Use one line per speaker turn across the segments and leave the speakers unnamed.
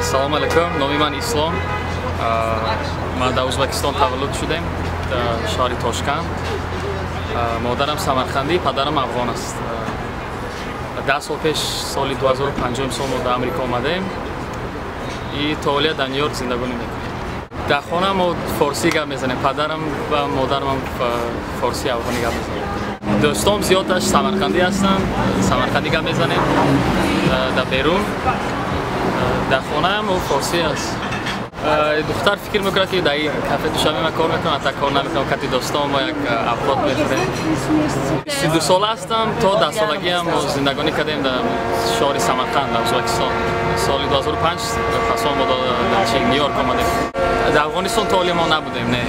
سلام علیکم نامی من اسلام من در ازبکستان تولد شدیم در شهر تاشکند مادرم سمرخندی پدرم افغان است ده سال پیش سال 2005 امسال ما در امریکا آمدیم ای تاولیه در نیویورک زندگانی می‌کنیم در خونه ما فارسی گپ می‌زنیم پدرم و مادرم فارسی افغانی گپ می‌زنیم دوستام سیوتاش سمرخندی هستن سمرخندی گپ می‌زنیم در بیرون در خونه هم و فارسی هست. دختر فکر می‌کنه که در این کفه دوشنبه من کار می‌کنم تا کار نمی‌کنم کتی دوستان ما یک افراد می‌خوریم سی دو سال هستم تا ده سالگی هم زندگانی کردیم در شهر سمرقند در ازبکستان. سال 2005 پسان ما در نیویورک آمدیم. در افغانستان تا حالی ما نبودیم نه.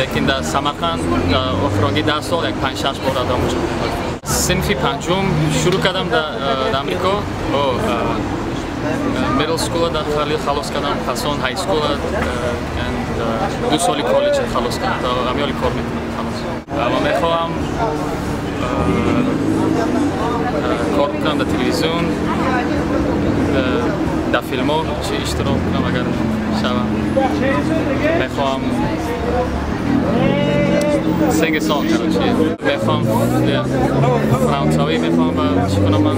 لیکن در سمرقند در آخرانگی ده سال یک پنج شش بار در اونجا سنفی پنجم شروع کردم در امریکا. middle school at Khalil خلاص کردم حسن های سکول and دو سالی کالج خلاص کردم تا امیالی کار میکنم خلاص و میخوام کار کنم در تلویزیون در فیلم ها چی اشتراک کنم اگر شوم میخوام سنگ سان کنم چی میخوام فرانسوی میخوام و چی کنم من